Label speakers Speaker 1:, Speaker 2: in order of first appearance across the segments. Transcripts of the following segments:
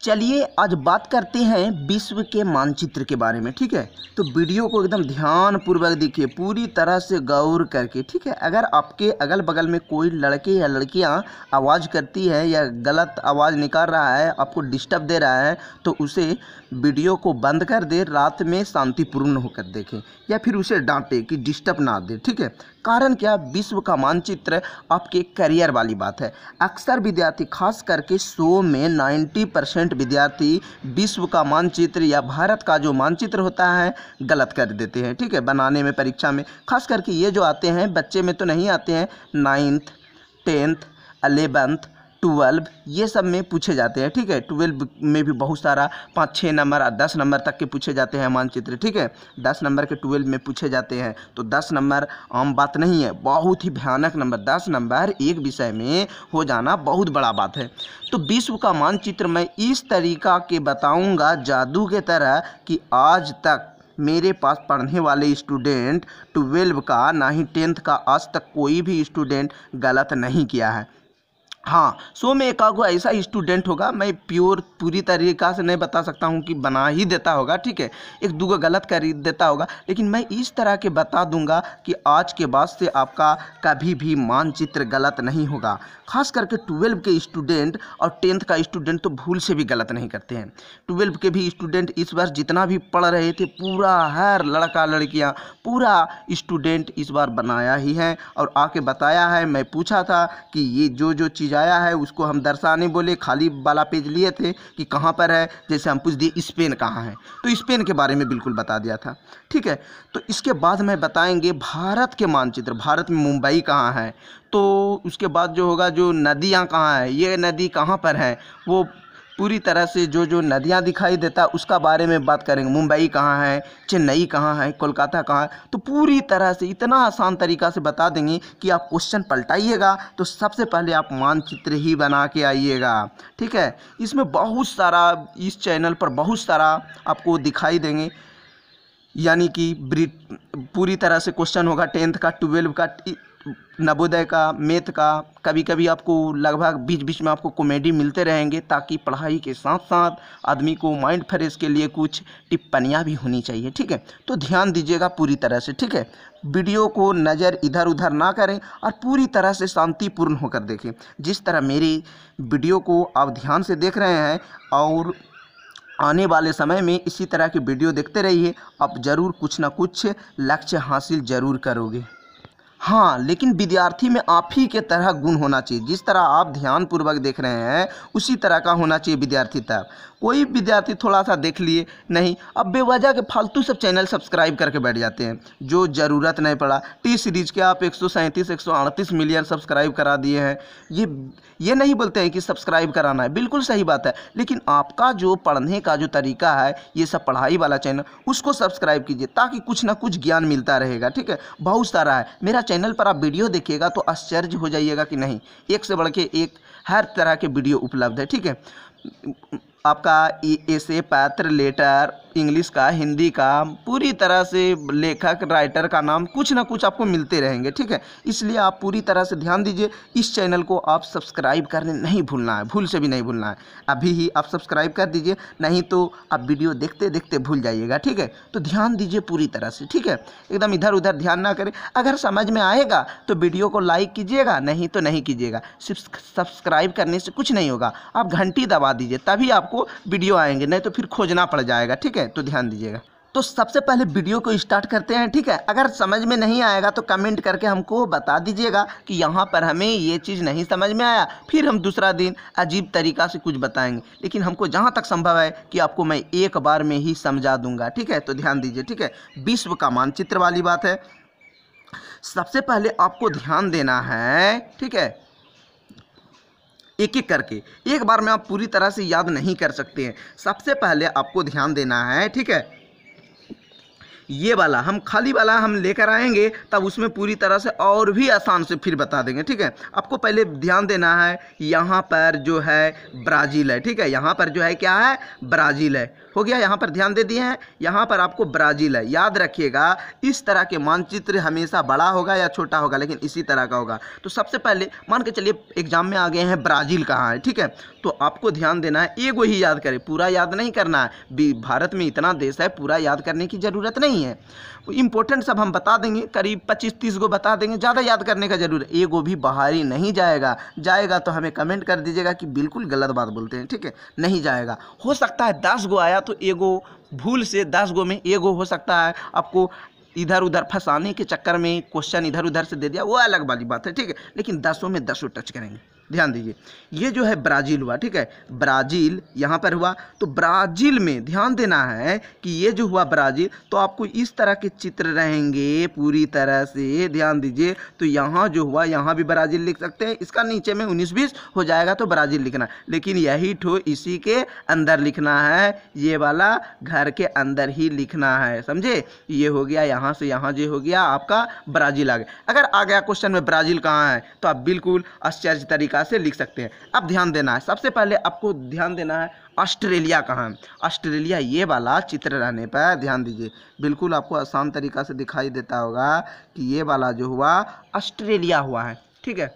Speaker 1: चलिए आज बात करते हैं विश्व के मानचित्र के बारे में, ठीक है? तो वीडियो को एकदम ध्यान पूर्वक देखिए, पूरी तरह से गौर करके, ठीक है? अगर आपके अगल बगल में कोई लड़के या लड़कियाँ आवाज़ करती है या गलत आवाज़ निकाल रहा है, आपको डिस्टर्ब दे रहा है तो उसे वीडियो को बंद कर दे, रात में शांतिपूर्ण होकर देखें या फिर उसे डांटे कि डिस्टर्ब ना दे, ठीक है? कारण क्या? विश्व का मानचित्र आपके करियर वाली बात है। अक्सर विद्यार्थी, खास करके शो में नाइन्टी परसेंट विद्यार्थी विश्व का मानचित्र या भारत का जो मानचित्र होता है, गलत कर देते हैं। ठीक है? बनाने में, परीक्षा में। खास करके ये जो आते हैं, बच्चे में तो नहीं आते हैं। नाइन्थ, टेंथ अलेवेंथ ट्वेल्व, ये सब में पूछे जाते हैं, ठीक है? ट्वेल्व में भी बहुत सारा, पाँच छः नंबर दस नंबर तक के पूछे जाते हैं मानचित्र, ठीक है? दस नंबर के ट्वेल्व में पूछे जाते हैं तो दस नंबर आम बात नहीं है, बहुत ही भयानक नंबर, दस नंबर एक विषय में हो जाना बहुत बड़ा बात है। तो विश्व का मानचित्र मैं इस तरीका के बताऊँगा, जादू के तरह, कि आज तक मेरे पास पढ़ने वाले स्टूडेंट ट्वेल्व का, ना ही टेंथ का, आज तक कोई भी स्टूडेंट गलत नहीं किया है। हाँ सो में एक आगो ऐसा स्टूडेंट होगा, मैं प्योर पूरी तरीक़ा से नहीं बता सकता हूँ कि बना ही देता होगा, ठीक है? एक दूगो गलत कर देता होगा, लेकिन मैं इस तरह के बता दूँगा कि आज के बाद से आपका कभी भी मानचित्र गलत नहीं होगा। खास करके ट्वेल्व के स्टूडेंट और टेंथ का स्टूडेंट तो भूल से भी गलत नहीं करते हैं। ट्वेल्व के भी स्टूडेंट इस बार जितना भी पढ़ रहे थे, पूरा हर लड़का लड़कियाँ, पूरा स्टूडेंट इस बार बनाया ही है। और आके बताया है, मैं पूछा था कि ये जो जो चीज़ आया है, उसको हम दर्शाने बोले, खाली वाला पेज लिए थे कि कहाँ पर है, जैसे हम पूछ दिए, स्पेन कहाँ है? तो स्पेन के बारे में बिल्कुल बता दिया था। ठीक है तो इसके बाद में बताएँगे, भारत के मानचित्र, भारत में मुंबई कहाँ है? तो उसके बाद जो होगा, जो नदियाँ कहाँ है, ये नदी कहाँ पर है, वो पूरी तरह से जो जो नदियाँ दिखाई देता है उसका बारे में बात करेंगे। मुंबई कहाँ है, चेन्नई कहाँ है, कोलकाता कहाँ है तो पूरी तरह से इतना आसान तरीका से बता देंगे कि आप क्वेश्चन पलटाइएगा तो सबसे पहले आप मानचित्र ही बना के आइएगा। ठीक है? इसमें बहुत सारा, इस चैनल पर बहुत सारा आपको दिखाई देंगे। यानी कि पूरी तरह से क्वेश्चन होगा, टेंथ का ट्वेल्व का नवोदय का मैथ का कभी कभी आपको लगभग बीच बीच में आपको कॉमेडी मिलते रहेंगे ताकि पढ़ाई के साथ साथ आदमी को माइंड फ्रेश के लिए कुछ टिप्पणियाँ भी होनी चाहिए, ठीक है? तो ध्यान दीजिएगा पूरी तरह से, ठीक है? वीडियो को नज़र इधर उधर ना करें और पूरी तरह से शांतिपूर्ण होकर देखें। जिस तरह मेरी वीडियो को आप ध्यान से देख रहे हैं और आने वाले समय में इसी तरह की वीडियो देखते रहिए, आप ज़रूर कुछ ना कुछ लक्ष्य हासिल ज़रूर करोगे। हाँ लेकिन विद्यार्थी में आप ही के तरह गुण होना चाहिए। जिस तरह आप ध्यानपूर्वक देख रहे हैं, उसी तरह का होना चाहिए विद्यार्थी तक कोई विद्यार्थी थोड़ा सा देख लिए, नहीं, अब बेवजह के फालतू सब चैनल सब्सक्राइब करके बैठ जाते हैं, जो ज़रूरत नहीं पड़ा। टी सीरीज़ के आप एक सौ मिलियन सब्सक्राइब करा दिए हैं। ये ये नहीं बोलते हैं कि सब्सक्राइब कराना है, बिल्कुल सही बात है, लेकिन आपका जो पढ़ने का जो तरीका है, ये सब पढ़ाई वाला चैनल, उसको सब्सक्राइब कीजिए, ताकि कुछ ना कुछ ज्ञान मिलता रहेगा, ठीक है? बहुत सारा है। मेरा चैनल पर आप वीडियो देखिएगा तो आश्चर्य हो जाइएगा कि नहीं, एक से बढ़ के एक हर तरह के वीडियो उपलब्ध है, ठीक है? आपका ऐसे पात्र लेटर इंग्लिश का, हिंदी का, पूरी तरह से लेखक राइटर का नाम कुछ ना कुछ आपको मिलते रहेंगे, ठीक है? इसलिए आप पूरी तरह से ध्यान दीजिए। इस चैनल को आप सब्सक्राइब करने नहीं भूलना है, भूल से भी नहीं भूलना है। अभी ही आप सब्सक्राइब कर दीजिए, नहीं तो आप वीडियो देखते देखते भूल जाइएगा, ठीक है? तो ध्यान दीजिए पूरी तरह से, ठीक है? एकदम इधर उधर ध्यान ना करें। अगर समझ में आएगा तो वीडियो को लाइक कीजिएगा, नहीं तो नहीं कीजिएगा। सिर्फ़ सब्सक्राइब करने से कुछ नहीं होगा। आप घंटी दबा दीजिए, तभी आपको वीडियो आएँगे, नहीं तो फिर खोजना पड़ जाएगा, ठीक है? है? तो ध्यान दीजिएगा। तो सबसे पहले वीडियो को स्टार्ट करते हैं, ठीक है? अगर समझ में नहीं आएगा तो कमेंट करके हमको बता दीजिएगा कि यहाँ पर हमें ये चीज़ नहीं समझ में आया। फिर हम दूसरा दिन अजीब तरीका से कुछ बताएँगे। लेकिन हमको जहाँ तक संभव है कि आपको मैं एक बार में ही समझा दूँगा, ठीक है? तो ध्यान दीजिए, ठीक है? विश्व का मानचित्र वाली बात है। सबसे पहले आपको ध्यान देना है, ठीक है? एक एक करके। एक बार में आप पूरी तरह से याद नहीं कर सकते हैं। सबसे पहले आपको ध्यान देना है, ठीक है? ये वाला, हम खाली वाला हम लेकर आएँगे, तब उसमें पूरी तरह से और भी आसान से फिर बता देंगे, ठीक है? आपको पहले ध्यान देना है, यहाँ पर जो है ब्राज़ील है, ठीक है? यहाँ पर जो है क्या है? ब्राज़ील है। हो गया, यहाँ पर ध्यान दे दिए हैं। यहाँ पर आपको ब्राज़ील है। याद रखिएगा, इस तरह के मानचित्र हमेशा बड़ा होगा या छोटा होगा, लेकिन इसी तरह का होगा। तो सबसे पहले मान के चलिए, एग्ज़ाम में आ गए हैं, ब्राज़ील कहाँ है, ठीक है? तो आपको ध्यान देना है एगो ही याद करें। पूरा याद नहीं करना है। भारत में इतना देश है, पूरा याद करने की ज़रूरत नहीं है। इंपॉर्टेंट सब हम बता देंगे, करीब पच्चीस तीस गो बता देंगे, ज़्यादा याद करने का ज़रूर। एगो भी बाहरी नहीं जाएगा। जाएगा तो हमें कमेंट कर दीजिएगा कि बिल्कुल गलत बात बोलते हैं, ठीक है? नहीं जाएगा। हो सकता है दस गो आया तो एगो भूल से दस गो में एगो हो सकता है। आपको इधर उधर फंसाने के चक्कर में क्वेश्चन इधर उधर से दे दिया, वो अलग वाली बात है, ठीक है? लेकिन दसों में दसों टच करेंगे। ध्यान दीजिए। ये जो है ब्राज़ील हुआ, ठीक है? ब्राज़ील यहाँ पर हुआ तो ब्राज़ील में ध्यान देना है कि ये जो हुआ ब्राज़ील तो आपको इस तरह के चित्र रहेंगे पूरी तरह से, ध्यान दीजिए। तो यहाँ जो हुआ, यहाँ भी ब्राज़ील लिख सकते हैं, इसका नीचे में उन्नीस बीस हो जाएगा तो ब्राज़ील लिखना। लेकिन यही ठो इसी के अंदर लिखना है, ये वाला घर के अंदर ही लिखना है, समझे? ये हो गया, यहाँ से यहाँ जो हो गया, आपका ब्राज़ील आ गया। अगर आ गया क्वेश्चन में ब्राज़ील कहाँ है तो आप बिल्कुल आश्चर्य तरीका प्रकार से लिख सकते हैं। अब ध्यान देना है, सबसे पहले आपको ध्यान देना है, ऑस्ट्रेलिया कहाँ है? ऑस्ट्रेलिया ये वाला चित्र रहने पर ध्यान दीजिए, बिल्कुल आपको आसान तरीका से दिखाई देता होगा कि ये वाला जो हुआ, ऑस्ट्रेलिया हुआ है, ठीक है?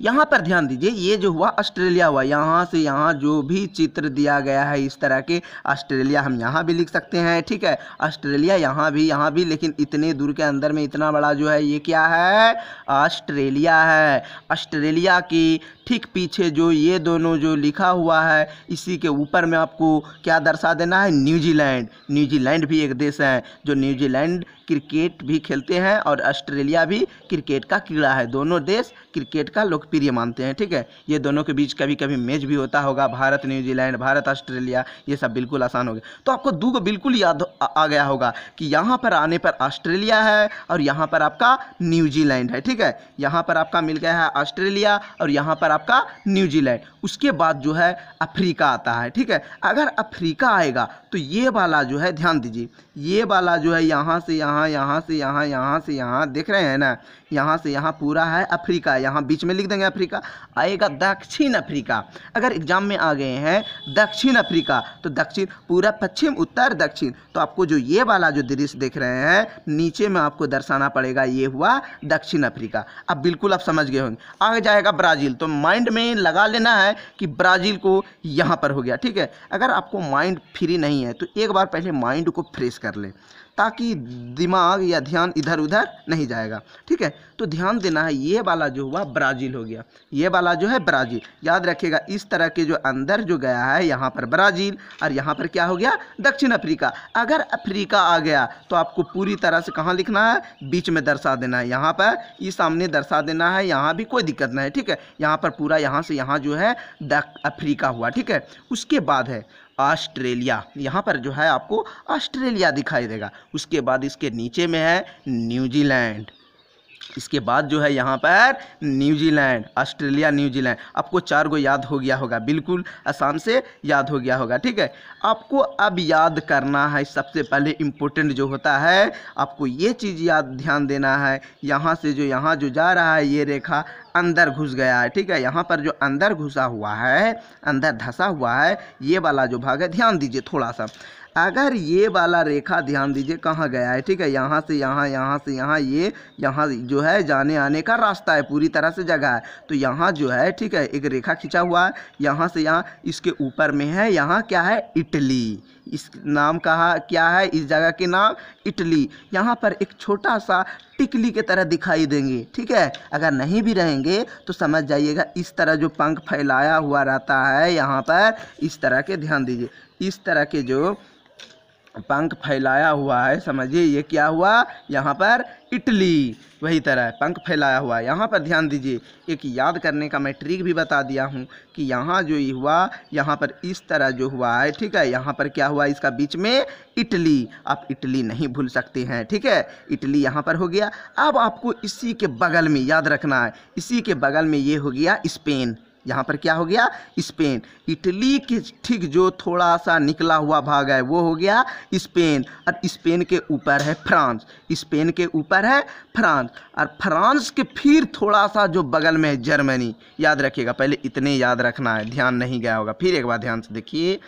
Speaker 1: यहाँ पर ध्यान दीजिए, ये जो हुआ ऑस्ट्रेलिया हुआ, यहाँ से यहाँ जो भी चित्र दिया गया है इस तरह के, ऑस्ट्रेलिया हम यहाँ भी लिख सकते हैं, ठीक है? ऑस्ट्रेलिया यहाँ भी यहाँ भी, लेकिन इतने दूर के अंदर में इतना बड़ा जो है, ये क्या है? ऑस्ट्रेलिया है। ऑस्ट्रेलिया की ठीक पीछे जो ये दोनों जो लिखा हुआ है, इसी के ऊपर में आपको क्या दर्शा देना है? न्यूजीलैंड। न्यूजीलैंड भी एक देश है, जो न्यूजीलैंड क्रिकेट भी खेलते हैं और ऑस्ट्रेलिया भी क्रिकेट का कीड़ा है। दोनों देश क्रिकेट का लोकप्रिय मानते हैं, ठीक है? ये दोनों के बीच कभी कभी मैच भी होता होगा, भारत न्यूजीलैंड भारत, ऑस्ट्रेलिया, ये सब बिल्कुल आसान हो गया। तो आपको दो बिल्कुल याद आ गया होगा कि यहाँ पर आने पर ऑस्ट्रेलिया है और यहाँ पर आपका न्यूजीलैंड है, ठीक है? यहाँ पर आपका मिल गया है ऑस्ट्रेलिया और यहाँ पर आपका न्यूजीलैंड उसके बाद जो है अफ्रीका आता है, ठीक है? अगर अफ्रीका आएगा तो ये वाला जो है ध्यान दीजिए ये वाला जो है यहाँ से यहाँ यहाँ से यहाँ यहाँ से यहाँ देख रहे हैं ना? यहाँ से यहाँ पूरा है अफ्रीका। यहाँ बीच में लिख देंगे अफ्रीका। आएगा दक्षिण अफ्रीका। अगर एग्ज़ाम में आ गए हैं दक्षिण अफ्रीका तो दक्षिण पूरा पश्चिम, उत्तर, दक्षिण। तो आपको जो ये वाला जो दृश्य देख रहे हैं, नीचे में आपको दर्शाना पड़ेगा ये हुआ दक्षिण अफ्रीका। अब बिल्कुल आप समझ गए होंगे। आगे जाएगा ब्राज़ील। तो माइंड में लगा लेना है कि ब्राज़ील को यहाँ पर हो गया, ठीक है? अगर आपको माइंड फ्री नहीं है तो एक बार पहले माइंड को फ्रेश कर। ले, ताकि दिमाग या ध्यान इधर उधर नहीं जाएगा। ठीक है? तो ध्यान देना है, ये वाला जो हुआ, ब्राज़ील हो गया। ये वाला जो है ब्राज़ील। याद रखिएगा, इस तरह के जो अंदर जो गया है, यहाँ पर ब्राज़ील, और यहाँ पर क्या हो गया? दक्षिण अफ्रीका। अगर अफ्रीका आ गया तो आपको पूरी तरह से कहाँ लिखना है? बीच में दर्शा देना है। यहाँ पर ये सामने दर्शा देना है, यहाँ भी कोई दिक्कत नहीं है। ठीक है? यहाँ पर पूरा यहाँ से यहाँ जो है अफ्रीका हुआ। ठीक है? उसके बाद है ऑस्ट्रेलिया। यहाँ पर जो है आपको ऑस्ट्रेलिया दिखाई देगा। उसके बाद इसके नीचे में है न्यूजीलैंड। इसके बाद जो है यहाँ पर न्यूजीलैंड, ऑस्ट्रेलिया, न्यूजीलैंड। आपको चार गो याद हो गया होगा, बिल्कुल आसान से याद हो गया होगा, ठीक है? आपको अब याद करना है, सबसे पहले इम्पोर्टेंट जो होता है, आपको ये चीज़ याद ध्यान देना है, यहाँ से जो, यहाँ जो जा रहा है, ये रेखा अंदर घुस गया है, ठीक है? यहाँ पर जो अंदर घुसा हुआ है, अंदर धसा हुआ है, ये वाला जो भाग है, ध्यान दीजिए थोड़ा सा। अगर ये वाला रेखा ध्यान दीजिए, कहाँ गया है? ठीक है, यहाँ से यहाँ यहाँ से यहाँ, ये यहाँ जो है जाने आने का रास्ता है, पूरी तरह से जगह है। तो यहाँ जो है, ठीक है, एक रेखा खींचा हुआ है, यहाँ से यहाँ, इसके ऊपर में है, यहाँ क्या है? इटली। इस नाम कहा, क्या है? इस जगह के नाम इटली। यहाँ पर एक छोटा सा टिकली के तरह दिखाई देंगे, ठीक है? अगर नहीं भी रहेंगे तो समझ जाइएगा, इस तरह जो पंख फैलाया हुआ रहता है, यहाँ पर इस तरह के, ध्यान दीजिए, इस तरह के जो पंख फैलाया हुआ है, समझिए ये क्या हुआ? यहाँ पर इटली, वही तरह पंख फैलाया हुआ है। यहाँ पर ध्यान दीजिए, एक याद करने का मैं ट्रिक भी बता दिया हूँ कि यहाँ जो ये हुआ, यहाँ पर इस तरह जो हुआ है, ठीक है? यहाँ पर क्या हुआ? इसका बीच में इटली। आप इटली नहीं भूल सकते हैं, ठीक है? इटली यहाँ पर हो गया। अब आपको इसी के बगल में याद रखना है। इसी के बगल में ये हो गया स्पेन। यहाँ पर क्या हो गया? स्पेन। इटली के ठीक जो थोड़ा सा निकला हुआ भाग है, वो हो गया स्पेन। और स्पेन के ऊपर है फ्रांस। स्पेन के ऊपर है फ्रांस। और फ्रांस के फिर थोड़ा सा जो बगल में है जर्मनी। याद रखिएगा, पहले इतने याद रखना है, ध्यान नहीं गया होगा। फिर एक बार ध्यान से देखिए।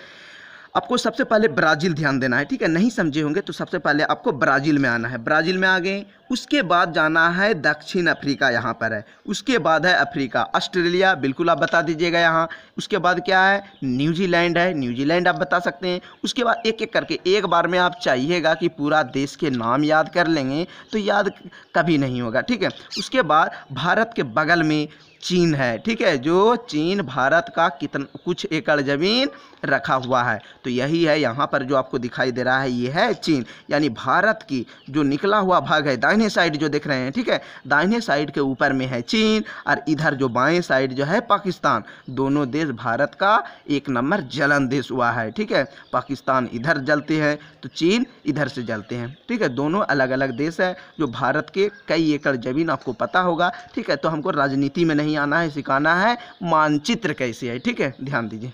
Speaker 1: आपको सबसे पहले ब्राज़ील ध्यान देना है, ठीक है? नहीं समझे होंगे तो सबसे पहले आपको ब्राज़ील में आना है। ब्राज़ील में आ गए उसके बाद जाना है दक्षिण अफ्रीका, यहाँ पर है। उसके बाद है अफ्रीका, ऑस्ट्रेलिया, बिल्कुल आप बता दीजिएगा यहाँ। उसके बाद क्या है? न्यूजीलैंड है, न्यूजीलैंड आप बता सकते हैं। उसके बाद एक एक करके, एक बार में आप चाहिएगा कि पूरा देश के नाम याद कर लेंगे तो याद कभी नहीं होगा, ठीक है? उसके बाद भारत के बगल में चीन है, ठीक है? जो चीन, भारत का कितना, कुछ एकड़ ज़मीन रखा हुआ है। तो यही है यहाँ पर जो आपको दिखाई दे रहा है, ये है चीन। यानी भारत की जो निकला हुआ भाग है, दाहिने साइड जो देख रहे हैं, ठीक है? दाहिने साइड के ऊपर में है चीन और इधर जो बाएँ साइड जो है पाकिस्तान। दोनों देश भारत का एक नंबर जलन देश हुआ है, ठीक है? पाकिस्तान इधर जलते हैं तो चीन इधर से जलते हैं, ठीक है? दोनों अलग अलग देश है, जो भारत के कई एकड़ ज़मीन, आपको पता होगा, ठीक है? तो हमको राजनीति में नहीं आना है, सिखाना है, मानचित्र कैसे है, ठीक है? ध्यान दीजिए।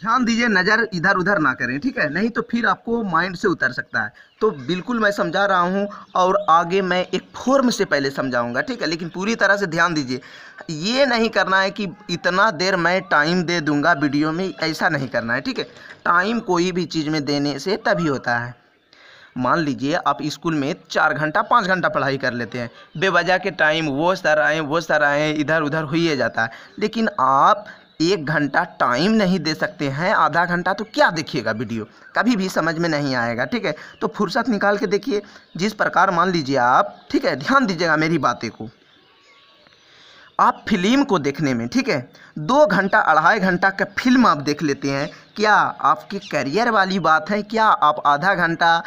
Speaker 1: ध्यान दीजिए, नज़र इधर उधर ना करें, ठीक है? नहीं तो फिर आपको माइंड से उतर सकता है। तो बिल्कुल मैं समझा रहा हूँ और आगे मैं एक फॉर्म से पहले समझाऊँगा, ठीक है? लेकिन पूरी तरह से ध्यान दीजिए। ये नहीं करना है कि इतना देर मैं टाइम दे दूँगा वीडियो में, ऐसा नहीं करना है, ठीक है? टाइम कोई भी चीज़ में देने से तभी होता है। मान लीजिए आप स्कूल में चार घंटा, पाँच घंटा पढ़ाई कर लेते हैं। बेवजह के टाइम वो सर आए, वो सर आए इधर उधर हो जाता है। लेकिन आप एक घंटा टाइम नहीं दे सकते हैं। आधा घंटा तो क्या देखिएगा वीडियो कभी भी समझ में नहीं आएगा, ठीक है? तो फुर्सत निकाल के देखिए, जिस प्रकार मान लीजिए आप, ठीक है? ध्यान दीजिएगा मेरी बातें को। आप फ़िल्म को देखने में, ठीक है? दो घंटा, अढ़ाई घंटा का फ़िल्म आप देख लेते हैं। क्या आपके करियर वाली बात है? क्या आप आधा घंटा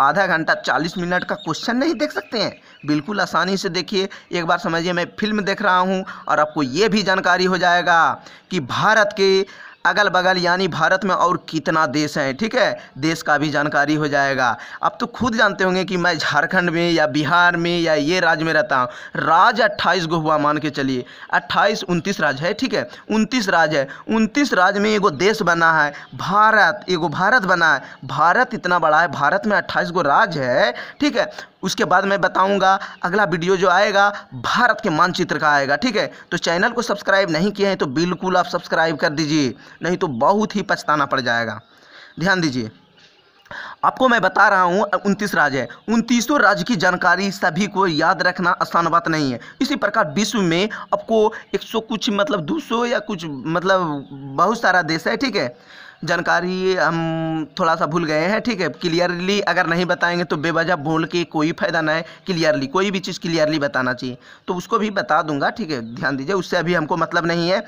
Speaker 1: आधा घंटा चालीस मिनट का क्वेश्चन नहीं देख सकते हैं? बिल्कुल आसानी से देखिए। एक बार समझिए, मैं फ़िल्म देख रहा हूँ और आपको ये भी जानकारी हो जाएगा कि भारत के अगल बगल यानी भारत में और कितना देश है, ठीक है? देश का भी जानकारी हो जाएगा। अब तो खुद जानते होंगे कि मैं झारखंड में या बिहार में या ये राज्य में रहता हूँ। राज्य अट्ठाईस गो हुआ मान के चलिए। अट्ठाईस उनतीस राज्य है, ठीक है? उनतीस राज्य है। उनतीस राज्य में एगो देश बना है, भारत। एगो भारत बना है। भारत इतना बड़ा है, भारत में अट्ठाईस गो राज्य है, ठीक है? उसके बाद मैं बताऊँगा, अगला वीडियो जो आएगा, भारत के मानचित्र का आएगा, ठीक है? तो चैनल को सब्सक्राइब नहीं किए हैं तो बिल्कुल आप सब्सक्राइब कर दीजिए, नहीं तो बहुत ही पछताना पड़ जाएगा। ध्यान दीजिए। आपको मैं बता रहा हूँ, उनतीस राज्य है। उनतीसों राज्य की जानकारी सभी को याद रखना आसान बात नहीं है। इसी प्रकार विश्व में आपको एक सौ कुछ मतलब दो सौ या कुछ मतलब बहुत सारा देश है, ठीक है? जानकारी हम थोड़ा सा भूल गए हैं, ठीक है? क्लियरली अगर नहीं बताएँगे तो बेवजह भूल के कोई फ़ायदा ना है। क्लियरली कोई भी चीज़ क्लियरली बताना चाहिए। तो उसको भी बता दूँगा, ठीक है? ध्यान दीजिए, उससे अभी हमको मतलब नहीं है।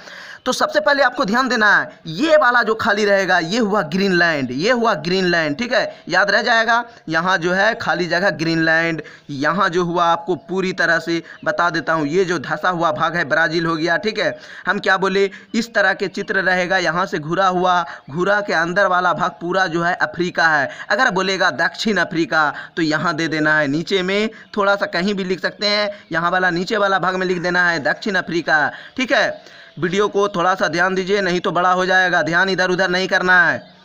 Speaker 1: तो सबसे पहले आपको ध्यान देना है, ये वाला जो खाली रहेगा, ये हुआ ग्रीनलैंड ये हुआ ग्रीनलैंड ठीक है? याद रह जाएगा, यहाँ जो है खाली जगह ग्रीनलैंड यहाँ जो हुआ आपको पूरी तरह से बता देता हूँ, ये जो धसा हुआ भाग है, ब्राज़ील हो गया, ठीक है? हम क्या बोले, इस तरह के चित्र रहेगा, यहाँ से घुरा हुआ, घुरा के अंदर वाला भाग पूरा जो है अफ्रीका है। अगर बोलेगा दक्षिण अफ्रीका तो यहाँ दे देना है। नीचे में थोड़ा सा कहीं भी लिख सकते हैं। यहाँ वाला नीचे वाला भाग में लिख देना है दक्षिण अफ्रीका। ठीक है? वीडियो को थोड़ा सा ध्यान दीजिए, नहीं तो बड़ा हो जाएगा। ध्यान इधर उधर नहीं करना है।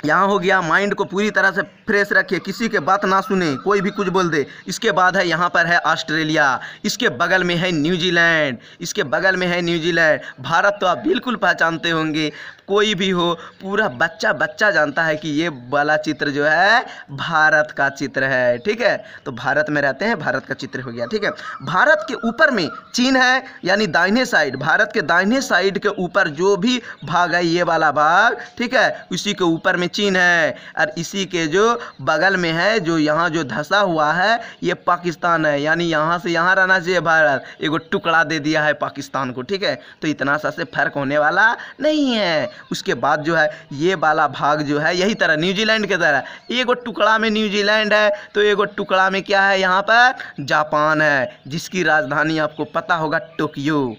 Speaker 1: यहाँ हो गया माइंड को पूरी तरह से फ्रेश रखिए। किसी के बात ना सुने, कोई भी कुछ बोल दे। इसके बाद है यहाँ पर है ऑस्ट्रेलिया। इसके बगल में है न्यूजीलैंड। इसके बगल में है न्यूजीलैंड। भारत तो आप बिल्कुल पहचानते होंगे। कोई भी हो, पूरा बच्चा बच्चा जानता है कि ये वाला चित्र जो है, भारत का चित्र है, ठीक है? तो भारत में रहते हैं, भारत का चित्र हो गया, ठीक है? भारत के ऊपर में चीन है, यानी दाहिने साइड, भारत के दाहिने साइड के ऊपर जो भी भाग है, ये वाला भाग, ठीक है? उसी के ऊपर में चीन है, और इसी के जो बगल में है, जो यहाँ जो धसा हुआ है, ये पाकिस्तान है, यानी यहाँ से यहाँ रहना चाहिए भारत। एगो टुकड़ा दे दिया है पाकिस्तान को, ठीक है? तो इतना सा से फ़र्क होने वाला नहीं है। उसके बाद जो है, ये वाला भाग जो है, यही तरह न्यूजीलैंड के तरह। एगो टुकड़ा में न्यूजीलैंड है तो एगो टुकड़ा में क्या है, यहाँ पर जापान है, जिसकी राजधानी आपको पता होगा टोक्यो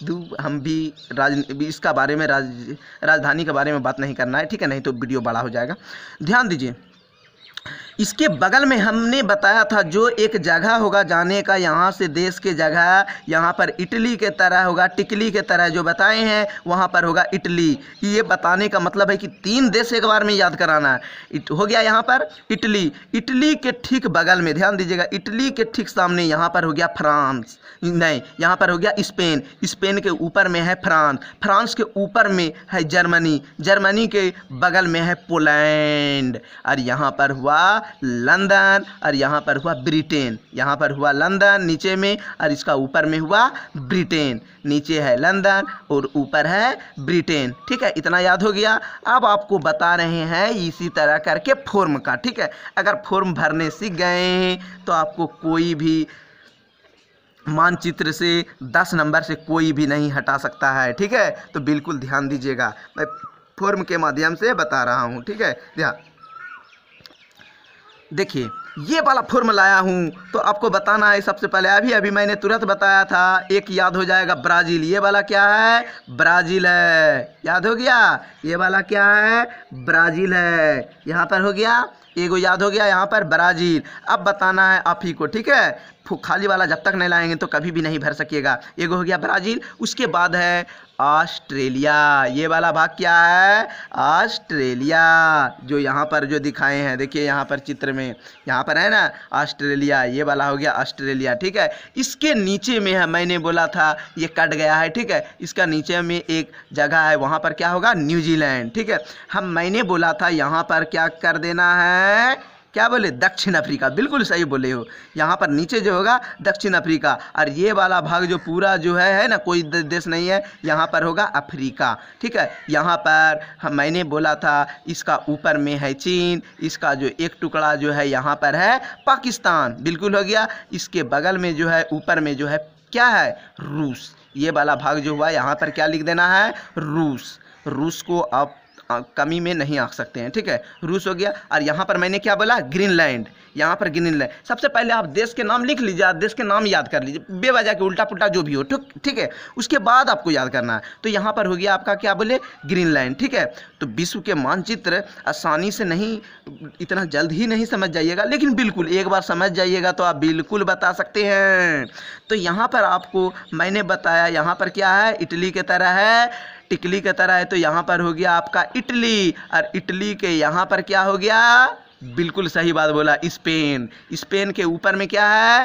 Speaker 1: दू, हम भी राज इसका बारे में राज, राजधानी के बारे में बात नहीं करना है, ठीक है? नहीं तो वीडियो बड़ा हो जाएगा। ध्यान दीजिए इसके बगल में हमने बताया था, जो एक जगह होगा जाने का, यहाँ से देश के जगह, यहाँ पर इटली के तरह होगा, टिकली के तरह जो बताए हैं, वहाँ पर होगा इटली। ये बताने का मतलब है कि तीन देश एक बार में याद कराना। है हो गया यहाँ पर इटली। इटली के ठीक बगल में, ध्यान दीजिएगा, इटली के ठीक सामने यहाँ पर हो गया फ्रांस। नहीं, यहाँ पर हो गया स्पेन। स्पेन के ऊपर में है फ्रांस। फ्रांस के ऊपर में है जर्मनी। जर्मनी के बगल में है पोलैंड। और यहाँ पर हुआ लंदन, और यहाँ पर हुआ ब्रिटेन। यहाँ पर हुआ लंदन, नीचे में, और इसका ऊपर में हुआ ब्रिटेन। नीचे है लंदन, और ऊपर है ब्रिटेन। ठीक है, इतना याद हो गया। अब आपको बता रहे हैं इसी तरह करके फॉर्म का। ठीक है, अगर फॉर्म भरने सीख गए तो आपको कोई भी मानचित्र से, दस नंबर से कोई भी नहीं हटा सकता है। ठीक है तो बिल्कुल ध्यान दीजिएगा। मैं फॉर्म के माध्यम से बता रहा हूँ। ठीक है, ध्यान देखिए, ये वाला फॉर्म लाया हूँ तो आपको बताना है सबसे पहले, अभी अभी मैंने तुरंत बताया था, एक याद हो जाएगा, ब्राज़ील, ये वाला क्या है? ब्राज़ील है। याद हो गया? ये वाला क्या है? ब्राज़ील है। यहाँ पर हो गया एगो याद हो गया यहाँ पर ब्राज़ील। अब बताना है आप ही को, ठीक है? खाली वाला जब तक नहीं लाएँगे तो कभी भी नहीं भर सकिएगा। एगो हो गया ब्राज़ील, उसके बाद है ऑस्ट्रेलिया। ये वाला भाग क्या है? ऑस्ट्रेलिया। जो यहाँ पर जो दिखाए हैं, देखिए यहाँ पर चित्र में, यहाँ पर है ना, ऑस्ट्रेलिया, ये वाला हो गया ऑस्ट्रेलिया, ठीक है? इसके नीचे में है, मैंने बोला था, ये कट गया है, ठीक है? इसका नीचे में एक जगह है, वहाँ पर क्या होगा? न्यूजीलैंड, ठीक है? हम, मैंने बोला था, यहाँ पर क्या कर देना है? क्या बोले? दक्षिण अफ्रीका। बिल्कुल सही बोले हो। यहाँ पर नीचे जो होगा, दक्षिण अफ्रीका। और ये वाला भाग जो पूरा जो है है ना, कोई देश नहीं है, यहाँ पर होगा अफ्रीका। ठीक है? यहाँ पर हम मैंने बोला था, इसका ऊपर में है चीन, इसका जो एक टुकड़ा जो है, यहाँ पर है पाकिस्तान। बिल्कुल हो गया। इसके बगल में जो है, ऊपर में जो है, क्या है? रूस। ये वाला भाग जो हुआ, यहाँ पर क्या लिख देना है? रूस। रूस को आप कमी में नहीं आ सकते हैं, ठीक है? रूस हो गया, और यहाँ पर मैंने क्या बोला? ग्रीनलैंड। यहाँ पर ग्रीनलैंड। सबसे पहले आप देश के नाम लिख लीजिए देश के नाम याद कर लीजिए, बेवजह के उल्टा पुल्टा जो भी हो, ठीक ठीक है? उसके बाद आपको याद करना है। तो यहाँ पर हो गया आपका क्या बोले? ग्रीनलैंड, ठीक है? तो विश्व के मानचित्र आसानी से नहीं, इतना जल्द ही नहीं समझ जाइएगा, लेकिन बिल्कुल, एक बार समझ जाइएगा तो आप बिल्कुल बता सकते हैं। तो यहाँ पर आपको मैंने बताया, यहाँ पर क्या है? इटली के तरह है टिकली की तरह है तो यहाँ पर हो गया आपका इटली। और इटली के यहाँ पर क्या हो गया? बिल्कुल सही बात बोला, स्पेन। स्पेन के ऊपर में क्या है?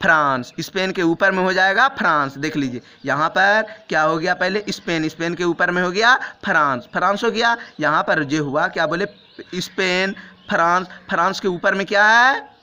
Speaker 1: फ्रांस। स्पेन के ऊपर में हो जाएगा फ्रांस, देख लीजिए। यहाँ पर क्या हो गया पहले? स्पेन। स्पेन के ऊपर में हो गया फ्रांस। फ्रांस हो गया। यहाँ पर जो हुआ, क्या बोले? स्पेन। फ्रांस। फ्रांस के ऊपर में क्या है?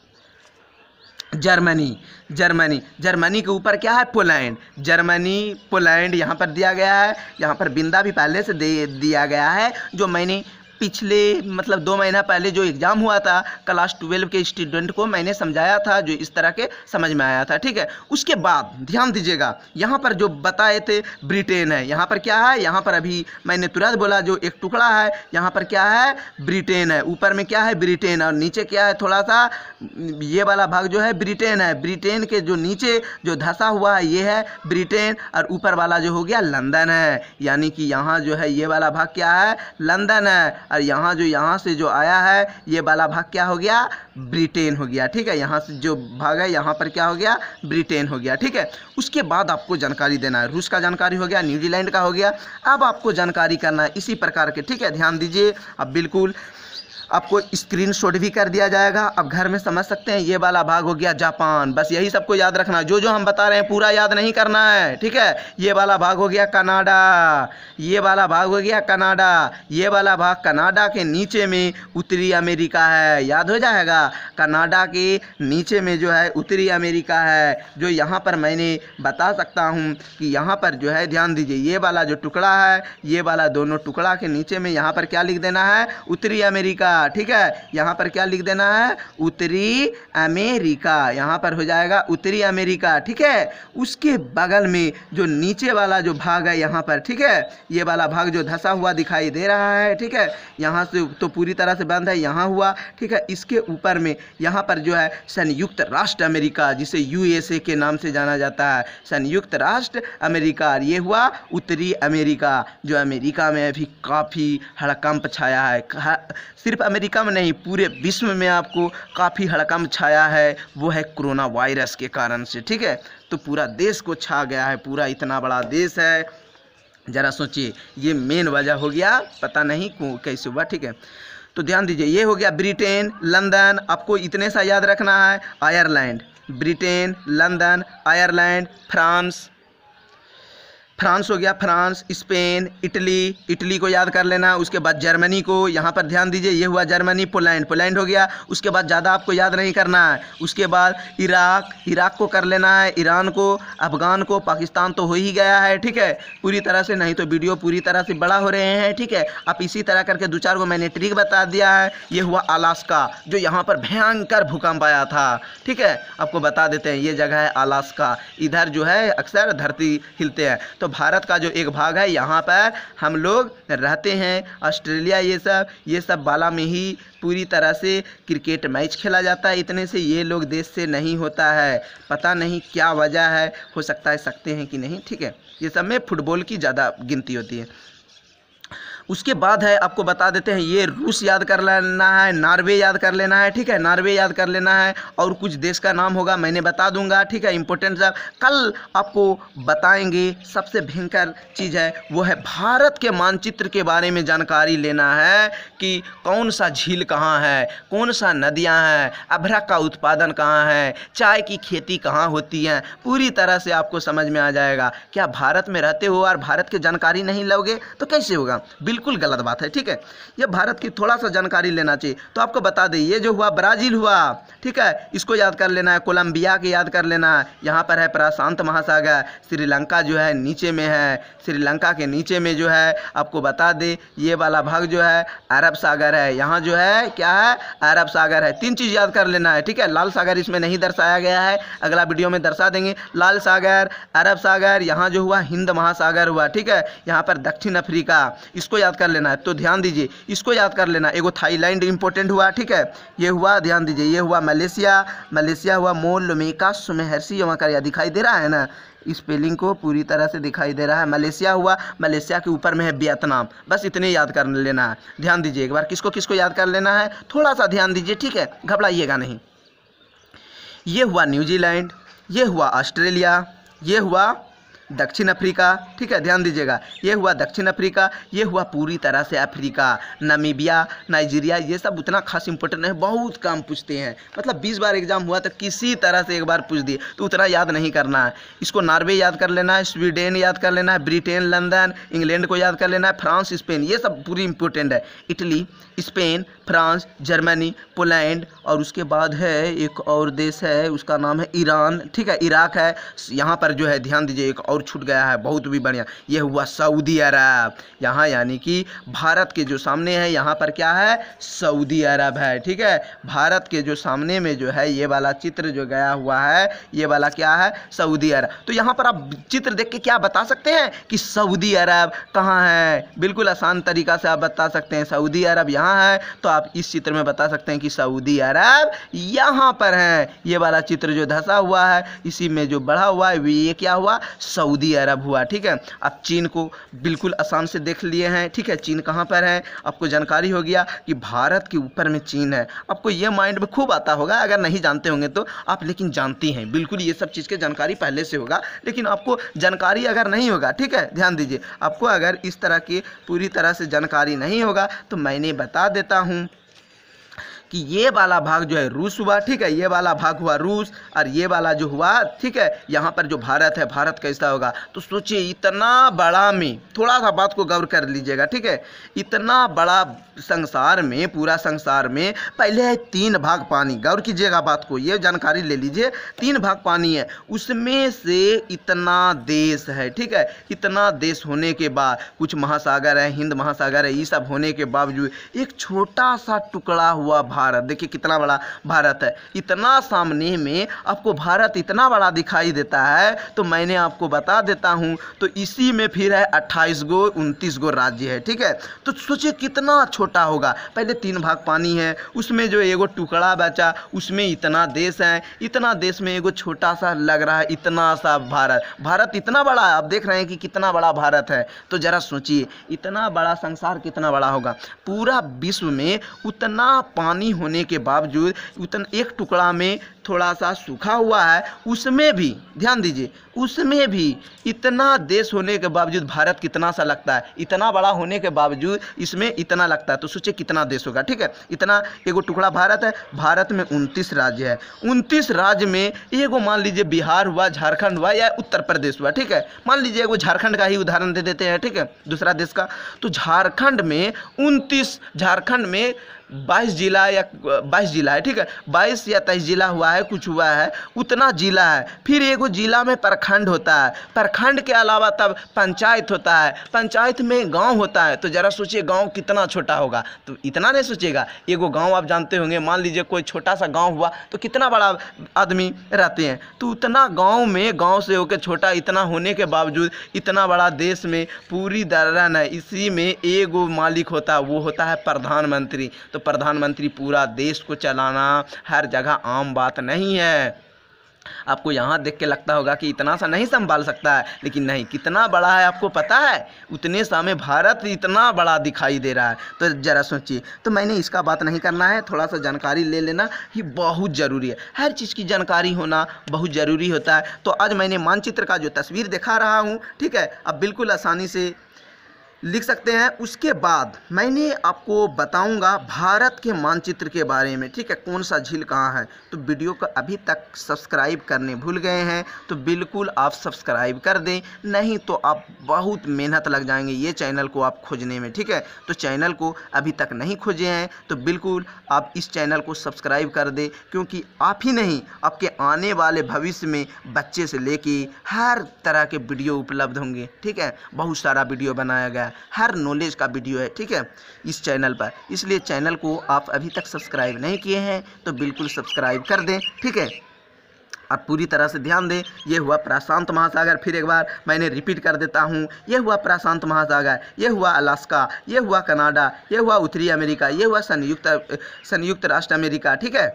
Speaker 1: जर्मनी जर्मनी जर्मनी के ऊपर क्या है? पोलैंड। जर्मनी, पोलैंड यहाँ पर दिया गया है। यहाँ पर बिंदा भी पहले से दे, दिया गया है, जो मैंने पिछले मतलब दो महीना पहले जो एग्ज़ाम हुआ था क्लास ट्वेल्व के स्टूडेंट को मैंने समझाया था, जो इस तरह के समझ में आया था, ठीक है? उसके बाद, ध्यान दीजिएगा, यहाँ पर जो बताए थे ब्रिटेन है, यहाँ पर क्या है? यहाँ पर अभी मैंने तुरंत बोला, जो एक टुकड़ा है, यहाँ पर क्या है? ब्रिटेन है। ऊपर में क्या है? ब्रिटेन और नीचे क्या है? थोड़ा सा ये वाला भाग जो है, ब्रिटेन है। ब्रिटेन के जो नीचे जो धसा हुआ है, ये है ब्रिटेन। और ऊपर वाला जो हो गया, लंदन है। यानी कि यहाँ जो है, ये वाला भाग क्या है? लंदन है। और यहाँ जो, यहाँ से जो आया है, ये वाला भाग क्या हो गया? ब्रिटेन हो गया, ठीक है? यहाँ से जो भाग है, यहाँ पर क्या हो गया? ब्रिटेन हो गया, ठीक है? उसके बाद आपको जानकारी देना है। रूस का जानकारी हो गया, न्यूजीलैंड का हो गया। अब आपको जानकारी करना है इसी प्रकार के, ठीक है? ध्यान दीजिए। अब बिल्कुल आपको स्क्रीनशॉट भी कर दिया जाएगा। अब घर में समझ सकते हैं, ये वाला भाग हो गया जापान। बस यही सबको याद रखना। जो जो हम बता रहे हैं, पूरा याद नहीं करना है, ठीक है? ये वाला भाग हो गया कनाडा। ये वाला भाग हो गया कनाडा। ये वाला भाग कनाडा के नीचे में उत्तरी अमेरिका है। याद हो जाएगा? कनाडा के नीचे में जो है उत्तरी अमेरिका है। जो यहाँ पर मैंने बता सकता हूँ कि यहाँ पर जो है, ध्यान दीजिए, ये वाला जो टुकड़ा है, ये वाला दोनों टुकड़ा के नीचे में यहाँ पर क्या लिख देना है? उत्तरी अमेरिका। ठीक है? यहाँ पर क्या लिख देना है? उत्तरी अमेरिका। यहाँ पर हो जाएगा उत्तरी अमेरिका, ठीक है? उसके बगल में जो नीचे वाला जो भाग है यहाँ पर, ठीक है? ये वाला भाग जो धसा हुआ दिखाई दे रहा है, ठीक है? यहाँ से तो पूरी तरह से बंद है, यहाँ हुआ, ठीक है? इसके ऊपर में यहाँ पर जो है संयुक्त राष्ट्र अमेरिका, जिसे यूएसए के नाम से जाना जाता है। संयुक्त राष्ट्र अमेरिका ये हुआ उत्तरी अमेरिका, जो अमेरिका में अभी काफ़ी हड़कंप छाया है। सिर्फ़ अमेरिका में नहीं, पूरे विश्व में आपको काफ़ी हड़कम छाया है, वो है कोरोना वायरस के कारण से, ठीक है? तो पूरा देश को छा गया है, पूरा इतना बड़ा देश है। ज़रा सोचिए, ये मेन वजह हो गया, पता नहीं क्यों कैसे हुआ, ठीक है? तो ध्यान दीजिए, ये हो गया ब्रिटेन, लंदन, आपको इतने सा याद रखना है, Ireland, Britain, London, Ireland, France France हो गया, फ्रांस, स्पेन, इटली इटली को याद कर लेना, उसके बाद जर्मनी को, यहाँ पर ध्यान दीजिए, ये हुआ जर्मनी, पोलैंड पोलैंड हो गया, उसके बाद ज़्यादा आपको याद नहीं करना है, उसके बाद इराक इराक को कर लेना है, ईरान को, अफगान को, पाकिस्तान तो हो ही गया है, ठीक है, पूरी तरह से, नहीं तो वीडियो पूरी तरह से बड़ा हो रहे हैं, ठीक है, आप इसी तरह करके दो चार को मैंने ट्रिक बता दिया है, ये हुआ अलास्का, जो यहाँ पर भयंकर भूकंप आया था, ठीक है, आपको बता देते हैं, ये जगह है अलास्का, इधर जो है अक्सर धरती हिलते हैं तो भारत का जो एक भाग है, यहाँ पर हम लोग रहते हैं, ऑस्ट्रेलिया ये सब ये सब बाला में ही पूरी तरह से क्रिकेट मैच खेला जाता है। इतने से ये लोग देश से नहीं होता है। पता नहीं क्या वजह है, हो सकता है सकते हैं कि नहीं, ठीक है। ये सब में फुटबॉल की ज़्यादा गिनती होती है। उसके बाद है, आपको बता देते हैं, ये रूस याद कर लेना है, नॉर्वे याद कर लेना है, ठीक है? नॉर्वे याद कर लेना है और कुछ देश का नाम होगा, मैंने बता दूँगा, ठीक है? इंपॉर्टेंट सब। कल आपको बताएँगे, सबसे भयंकर चीज़ है, वो है भारत के मानचित्र के बारे में जानकारी लेना है कि कौन सा झील कहाँ है, कौन सा नदियाँ हैं, अभ्रक का उत्पादन कहाँ है, चाय की खेती कहाँ होती है, पूरी तरह से आपको समझ में आ जाएगा। क्या भारत में रहते हो और भारत की जानकारी नहीं लोगे तो कैसे होगा? बिल्कुल गलत बात है, ठीक है? ये भारत की थोड़ा सा जानकारी लेना चाहिए। तो आपको बता दें, ये जो हुआ, ब्राज़ील हुआ, ठीक है? इसको याद कर लेना है कोलंबिया के याद कर लेना। है यहाँ पर है प्रशांत महासागर, श्रीलंका जो है नीचे में है। श्रीलंका के नीचे में जो है, आपको बता दे, ये वाला भाग जो है, अरब सागर है। यहाँ जो है, क्या है? अरब सागर है। तीन चीज़ याद कर लेना है, ठीक है? लाल सागर इसमें नहीं दर्शाया गया है। अगला वीडियो में दर्शा देंगे। लाल सागर, अरब सागर, यहाँ जो हुआ, हिंद महासागर हुआ, ठीक है? यहाँ पर दक्षिण अफ्रीका, इसको याद कर लेना है तो ध्यान दीजिए, इसको याद कर लेना। एगो थाईलैंड इंपॉर्टेंट हुआ, ठीक है? ये हुआ, ध्यान दीजिए, ये हुआ मलेशिया। मलेशिया हुआ मोल लोमेका सुमेहरसी का दिखाई दे रहा है ना? स्पेलिंग को पूरी तरह से दिखाई दे रहा है। मलेशिया हुआ, मलेशिया के ऊपर में है वियतनाम। बस इतने याद कर लेना है। ध्यान दीजिए, एक बार किसको किसको याद कर लेना है? थोड़ा सा ध्यान दीजिए, ठीक है? घबराइएगा नहीं। ये हुआ न्यूजीलैंड, ये हुआ ऑस्ट्रेलिया, ये हुआ दक्षिण अफ्रीका, ठीक है, ध्यान दीजिएगा। ये हुआ दक्षिण अफ्रीका, ये हुआ पूरी तरह से अफ्रीका, नमीबिया, नाइजीरिया, ये सब उतना खास इंपॉर्टेंट नहीं, बहुत कम पूछते हैं। मतलब बीस बार एग्ज़ाम हुआ तो किसी तरह से एक बार पूछ दिए तो उतना याद नहीं करना। है इसको नॉर्वे याद कर लेना है स्वीडन याद कर लेना है ब्रिटेन, लंदन, इंग्लैंड को याद कर लेना है फ्रांस, स्पेन, ये सब पूरी इंपॉर्टेंट है। Italy Spain, France, Germany, Poland और उसके बाद है एक और देश है, उसका नाम है ईरान। ठीक है, इराक है। यहाँ पर जो है, ध्यान दीजिए, एक और छूट गया है, बहुत भी बढ़िया। ये हुआ सऊदी अरब। यहाँ यानी कि भारत के जो सामने है, यहाँ पर क्या है? सऊदी अरब है। ठीक है, भारत के जो सामने में जो है, ये वाला चित्र जो गया हुआ है, ये वाला क्या है? Saudi Arab. तो यहाँ पर आप चित्र देख के क्या बता सकते हैं कि सऊदी अरब कहाँ है? बिल्कुल आसान तरीका से आप बता सकते हैं। सऊदी अरब यहाँ है तो आप इस चित्र में बता सकते हैं कि सऊदी अरब यहाँ पर है। ये वाला चित्र जो धसा हुआ है, इसी में जो बढ़ा हुआ है, ये क्या हुआ? सऊदी अरब हुआ, ठीक है? आप चीन को बिल्कुल आसान से देख लिए हैं, ठीक है? चीन कहाँ पर है? आपको जानकारी हो गया कि भारत के ऊपर में चीन है। आपको ये माइंड में खूब आता होगा, अगर नहीं जानते होंगे तो आप लेकिन जानती हैं। बिल्कुल ये सब चीज़ की जानकारी पहले से होगा, लेकिन आपको जानकारी अगर नहीं होगा, ठीक है? ध्यान दीजिए, आपको अगर इस तरह की पूरी तरह से जानकारी नहीं होगा तो मैंने बता देता हूँ। कि ये वाला भाग जो है रूस हुआ, ठीक है, ये वाला भाग हुआ रूस और ये वाला जो हुआ, ठीक है, यहाँ पर जो भारत है, भारत कैसा होगा? तो सोचिए, इतना बड़ा में, थोड़ा सा बात को गौर कर लीजिएगा, ठीक है? इतना बड़ा संसार में, पूरा संसार में, पहले है तीन भाग पानी। गौर कीजिएगा बात को, ये जानकारी ले लीजिए, तीन भाग पानी है। उसमें से इतना देश है, ठीक है? इतना देश होने के बाद, कुछ महासागर है, हिंद महासागर है, ये सब होने के बावजूद, एक छोटा सा टुकड़ा हुआ भाग भारत। देखिए कितना बड़ा भारत है। इतना सामने में आपको भारत इतना बड़ा दिखाई देता है तो मैंने आपको बता देता हूँ तो इसी में फिर है अट्ठाईस गो, उनतीस गो राज्य है, ठीक है? तो सोचिए कितना छोटा होगा। पहले तीन भाग पानी है, उसमें जो एगो टुकड़ा बचा, उसमें इतना देश है, इतना देश में एगो छोटा सा लग रहा है, इतना सा भारत। भारत इतना बड़ा आप देख रहे हैं कि कितना बड़ा भारत है। तो ज़रा सोचिए, इतना बड़ा संसार कितना बड़ा होगा? पूरा विश्व में उतना पानी होने के बावजूद उतना एक टुकड़ा में थोड़ा सा सूखा हुआ है, उसमें भी, ध्यान दीजिए, उसमें भी इतना देश होने के बावजूद भारत कितना सा लगता है, इतना बड़ा होने के बावजूद इसमें इतना लगता है तो सोचिए कितना देश होगा, ठीक है? इतना एगो टुकड़ा भारत है, भारत में उनतीस राज्य है, उनतीस राज्य में एगो मान लीजिए बिहार हुआ, झारखंड हुआ या उत्तर प्रदेश हुआ, ठीक है? मान लीजिए एगो झारखंड का ही उदाहरण दे देते हैं, ठीक है, दूसरा देश का तो झारखंड में उनतीस, झारखंड में बाईस जिला या बाईस जिला है, ठीक है? बाईस या तेईस जिला हुआ है, कुछ हुआ है, उतना जिला है। फिर एगो जिला में प्रखंड होता है। प्रखंड के अलावा तब पंचायत होता है। पंचायत में गाँव होता है। तो ज़रा सोचिए, गाँव कितना छोटा होगा? तो इतना नहीं सोचिएगा। एगो गाँव आप जानते होंगे, मान लीजिए कोई छोटा सा गाँव हुआ तो कितना बड़ा आदमी रहते हैं? तो उतना गाँव में, गाँव से होकर छोटा इतना होने के बावजूद इतना बड़ा देश में पूरी दर्रन है। इसी में एगो मालिक होता है वो होता है प्रधानमंत्री। तो प्रधानमंत्री पूरा देश को चलाना, हर जगह आम बात नहीं है। आपको यहाँ देख के लगता होगा कि इतना सा नहीं संभाल सकता है, लेकिन नहीं, कितना बड़ा है आपको पता है? उतने सामने भारत इतना बड़ा दिखाई दे रहा है। तो ज़रा सोचिए तो मैंने इसका बात नहीं करना है, थोड़ा सा जानकारी ले लेना ही बहुत ज़रूरी है। हर चीज़ की जानकारी होना बहुत ज़रूरी होता है। तो आज मैंने मानचित्र का जो तस्वीर दिखा रहा हूँ, ठीक है? अब बिल्कुल आसानी से लिख सकते हैं। उसके बाद मैंने आपको बताऊँगा भारत के मानचित्र के बारे में, ठीक है? कौन सा झील कहाँ है? तो वीडियो को अभी तक सब्सक्राइब करने भूल गए हैं तो बिल्कुल आप सब्सक्राइब कर दें। नहीं तो आप बहुत मेहनत लग जाएँगे ये चैनल को आप खोजने में, ठीक है? तो चैनल को अभी तक नहीं खोजे हैं तो बिल्कुल आप इस चैनल को सब्सक्राइब कर दें, क्योंकि आप ही नहीं, आपके आने वाले भविष्य में बच्चे से लेके हर तरह के वीडियो उपलब्ध होंगे, ठीक है? बहुत सारा वीडियो बनाया गया। हर नॉलेज का वीडियो है, ठीक है? इस चैनल पर। इसलिए चैनल को आप अभी तक सब्सक्राइब नहीं किए हैं तो बिल्कुल सब्सक्राइब कर दें, ठीक है? आप पूरी तरह से ध्यान दें, ये हुआ प्रशांत महासागर, फिर एक बार मैंने रिपीट कर देता हूँ, ये हुआ प्रशांत महासागर, ये हुआ अलास्का ये हुआ कनाडा ये हुआ उत्तरी अमेरिका यह हुआ संयुक्त संयुक्त राष्ट्र अमेरिका, ठीक है?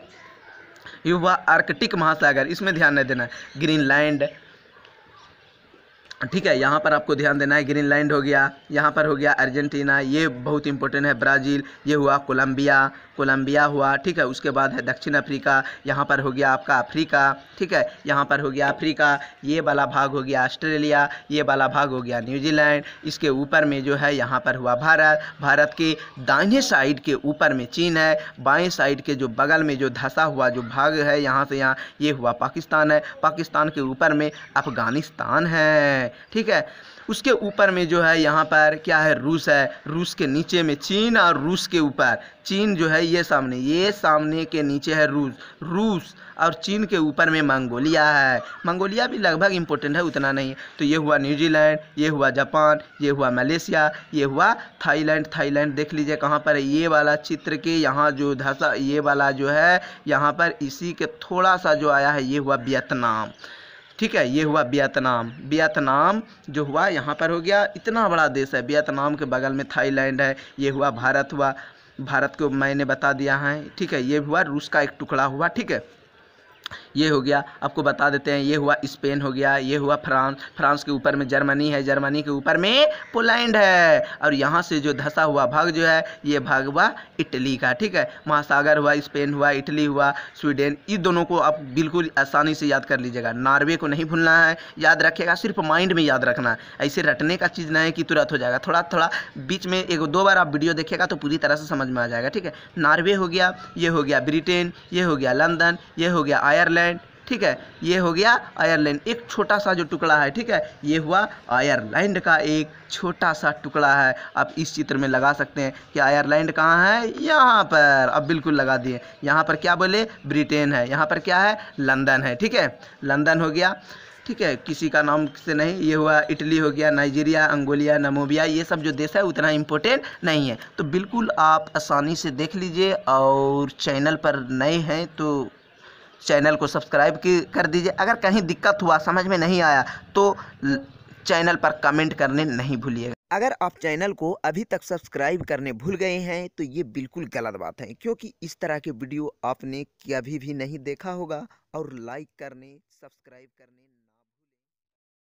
Speaker 1: ये हुआ आर्कटिक महासागर, इसमें ध्यान नहीं देना। ग्रीनलैंड ठीक है, यहाँ पर आपको ध्यान देना है ग्रीनलैंड हो गया, यहाँ पर हो गया अर्जेंटीना ये बहुत इंपॉर्टेंट है ब्राज़ील ये हुआ कोलंबिया कोलंबिया हुआ, ठीक है, उसके बाद है दक्षिण अफ्रीका, यहाँ पर हो गया आपका अफ्रीका, ठीक है, यहाँ पर हो गया अफ्रीका, ये वाला भाग हो गया ऑस्ट्रेलिया ये वाला भाग हो गया न्यूजीलैंड इसके ऊपर में जो है यहाँ पर हुआ भारत भारत के दाहिने साइड के ऊपर में चीन है, बाएँ साइड के जो बगल में जो धंसा हुआ जो भाग है, यहाँ से यहाँ ये हुआ पाकिस्तान है, पाकिस्तान के ऊपर में अफ़गानिस्तान है। ठीक है? उसके ऊपर में जो है, यहाँ पर क्या है, रूस है। रूस के नीचे में चीन और रूस के ऊपर। चीन जो है, ये सामने ये सामने के नीचे है रूस। रूस और चीन के ऊपर में मंगोलिया है। मंगोलिया भी लगभग इम्पोर्टेंट है, उतना नहीं। तो ये हुआ न्यूजीलैंड, ये हुआ जापान, ये हुआ मलेशिया, ये हुआ थाईलैंड। थाईलैंड देख लीजिए कहाँ पर है, ये वाला चित्र के यहाँ जो धसा, ये वाला जो है, यहाँ पर इसी के थोड़ा सा जो आया है, ये हुआ वियतनाम। ठीक है, ये हुआ वियतनाम। वियतनाम जो हुआ, यहाँ पर हो गया, इतना बड़ा देश है। वियतनाम के बगल में थाईलैंड है, ये हुआ भारत हुआ। भारत को मैंने बता दिया है, ठीक है, ये हुआ, रूस का एक टुकड़ा हुआ, ठीक है। ये हो गया। आपको बता देते हैं, ये हुआ स्पेन हो गया, ये हुआ फ्रांस। फ्रांस के ऊपर में जर्मनी है, जर्मनी के ऊपर में पोलैंड है। और यहाँ से जो धसा हुआ भाग जो है, ये भाग हुआ इटली का, ठीक है? महासागर हुआ, स्पेन हुआ, इटली हुआ, स्वीडन इन दोनों को आप बिल्कुल आसानी से याद कर लीजिएगा। नॉर्वे को नहीं भूलना है, याद रखिएगा, सिर्फ़ माइंड में याद रखना। है ऐसे रटने का चीज़ नहीं है कि तुरंत हो जाएगा। थोड़ा थोड़ा बीच में एक दो बार आप वीडियो देखिएगा तो पूरी तरह से समझ में आ जाएगा, ठीक है? नॉर्वे हो गया, ये हो गया ब्रिटेन, ये हो गया लंदन, ये हो गया आयरलैंड। ठीक है? ये हो गया आयरलैंड, एक छोटा सा जो टुकड़ा है, ठीक है? ये हुआ आयरलैंड का एक छोटा सा टुकड़ा है। आप इस चित्र में लगा सकते हैं कि आयरलैंड कहाँ है? यहाँ पर। अब बिल्कुल लगा दिए। यहाँ पर क्या बोले? ब्रिटेन है। यहाँ पर क्या है? लंदन है, ठीक है? लंदन हो गया, ठीक है? किसी का नाम से नहीं, ये हुआ इटली हो गया, नाइजीरिया, अंगोलिया, नमोबिया, ये सब जो देश है, उतना इम्पोर्टेंट नहीं है। तो बिल्कुल आप आसानी से देख लीजिए और चैनल पर नए हैं तो चैनल को सब्सक्राइब कर दीजिए। अगर कहीं दिक्कत हुआ, समझ में नहीं आया तो चैनल पर कमेंट करने नहीं भूलिएगा। अगर आप चैनल को अभी तक सब्सक्राइब करने भूल गए हैं तो ये बिल्कुल गलत बात है, क्योंकि इस तरह के वीडियो आपने कभी भी नहीं देखा होगा, और लाइक करने, सब्सक्राइब करने